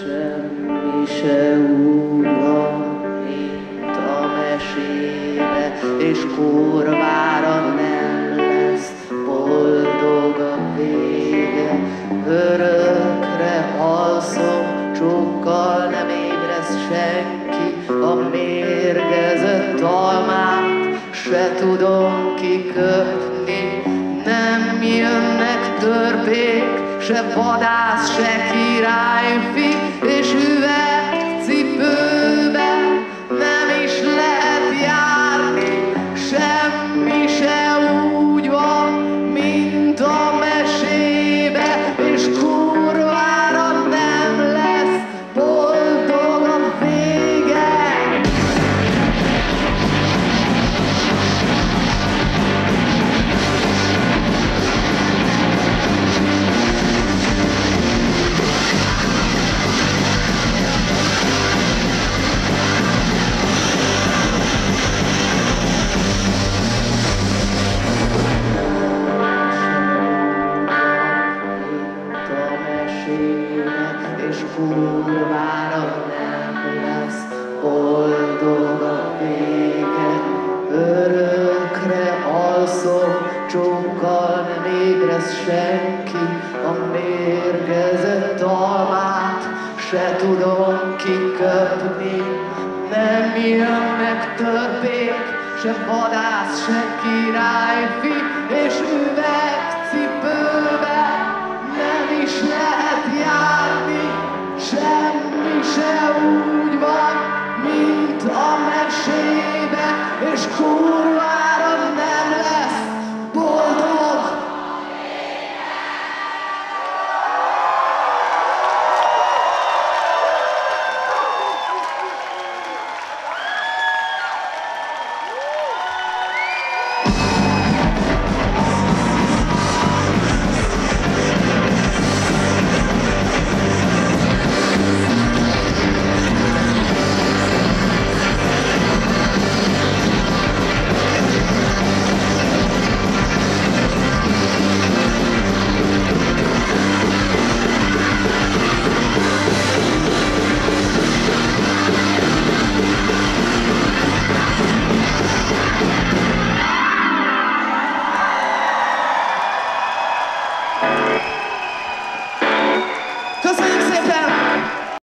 Semmi se újra, mint és kurvára nem lesz boldog a vége. Örökre alszom, csókkal nem a mérgezett almát tudom kikötni. Nem jönnek törpék, se vadász, se királyfi, és üvegcipőbe mesébe, és kurvára nem lesz boldog a vége. Örökre alszom, csókkal nem ébresz senki, a mérgezett almát se tudom kiköpni. Nem jönnek törpék, se vadász, se királyfi, és üvegcipőbe se úgy van, mint a mesébe, és kurvára